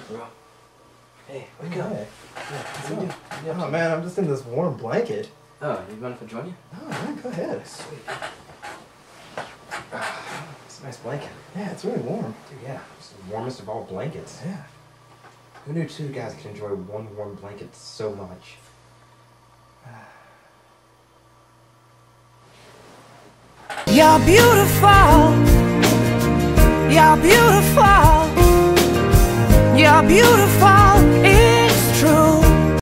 bro. Hey, wake up. Hey. What are you doing? What are you up Oh man, I'm just in this warm blanket. Oh, you mind if I join you? Oh man, go ahead. Sweet. Ah, it's a nice blanket. Yeah, it's really warm. Dude, yeah. It's the warmest of all blankets. Yeah. Who knew two guys could enjoy one warm blanket so much? You're beautiful. You're beautiful are beautiful.